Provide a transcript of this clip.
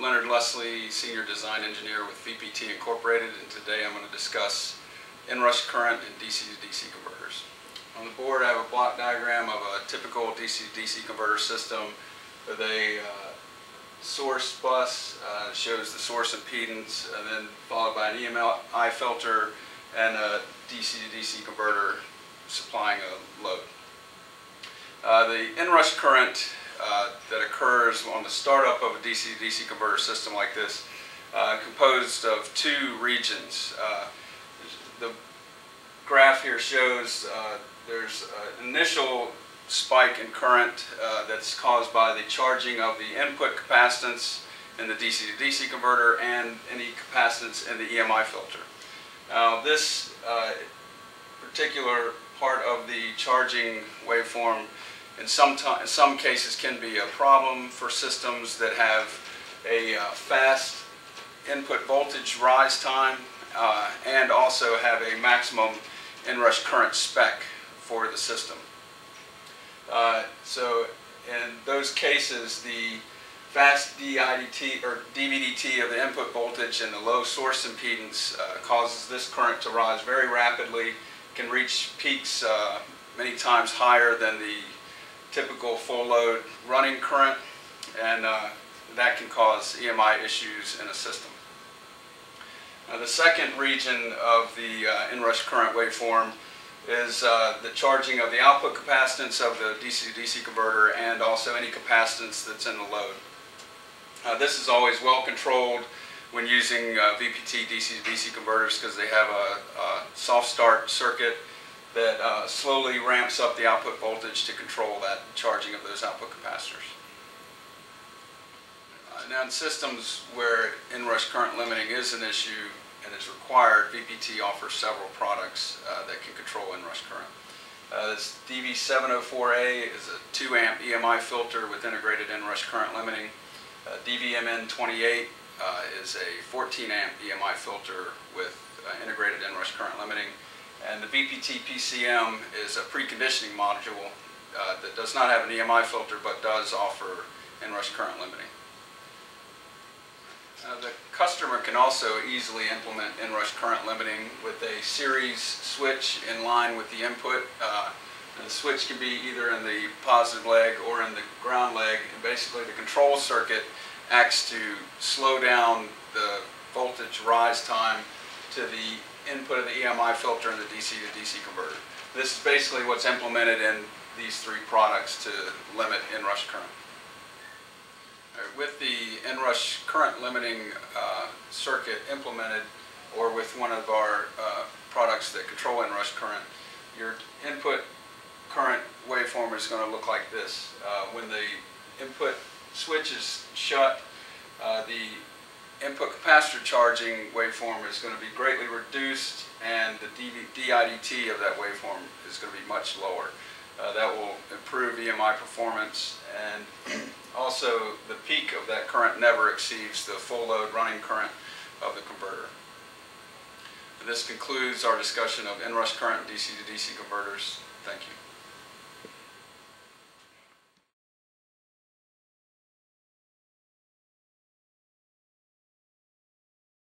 Leonard Leslie, Senior Design Engineer with VPT Incorporated, and today I'm going to discuss inrush current and DC to DC converters. On the board, I have a block diagram of a typical DC to DC converter system with a uh, source bus, uh, shows the source impedance, and then followed by an EMI filter and a DC to DC converter supplying a load. Uh, the inrush current uh, that occurs on the startup of a DC to DC converter system like this, uh, composed of two regions. Uh, the graph here shows uh, there's an initial spike in current that's caused by the charging of the input capacitance in the DC to DC converter and any capacitance in the EMI filter. Now this particular part of the charging waveform in some, in some cases can be a problem for systems that have a uh, fast input voltage rise time uh, and also have a maximum inrush current spec for the system. Uh, so in those cases, the fast DIDT or DVDT of the input voltage and the low source impedance uh, causes this current to rise very rapidly, can reach peaks uh, many times higher than the typical full load running current, and uh, that can cause EMI issues in a system. Now, the second region of the uh, inrush current waveform is uh, the charging of the output capacitance of the DC-DC converter and also any capacitance that's in the load. Uh, this is always well controlled when using uh, VPT DC-DC converters because they have a, a, soft start circuit that uh, slowly ramps up the output voltage to control that charging of those output capacitors. Uh, now in systems where inrush current limiting is an issue, and is required, VPT offers several products uh, that can control inrush current. Uh, this DV704A is a 2 amp EMI filter with integrated inrush current limiting. Uh, DVMN28 uh, is a 14 amp EMI filter with integrated inrush current limiting. And the VPT PCM is a preconditioning module uh, that does not have an EMI filter but does offer inrush current limiting. Uh, the customer can also easily implement inrush current limiting with a series switch in line with the input. Uh, the switch can be either in the positive leg or in the ground leg. And basically the control circuit acts to slow down the voltage rise time to the input of the EMI filter and the DC to DC converter. This is basically what's implemented in these three products to limit inrush current. With the inrush current limiting uh, circuit implemented, or with one of our uh, products that control inrush current, your input current waveform is going to look like this. Uh, when the input switch is shut, uh, the input capacitor charging waveform is going to be greatly reduced and the DIDT of that waveform is going to be much lower. Uh, that will improve EMI performance and also the peak of that current never exceeds the full load running current of the converter. And this concludes our discussion of inrush current DC to DC converters. Thank you.